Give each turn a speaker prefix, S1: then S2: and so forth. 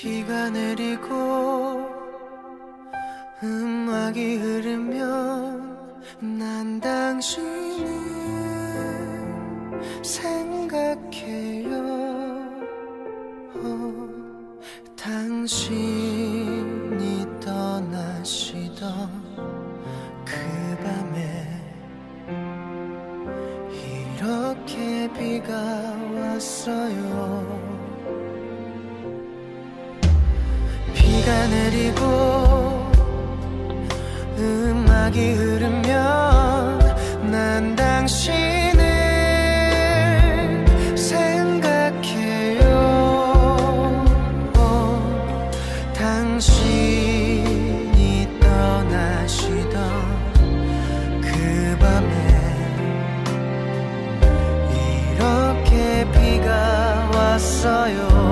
S1: 비가 내리고 음악이 흐르면 난 당신을 생각해요. 어, 당신이 떠나시던 그 밤에 이렇게 비가 왔어요 비가 내리고 음악이 흐르면 난 당신을 생각해요. 오, 당신이 떠나시던 그 밤에 이렇게 비가 왔어요.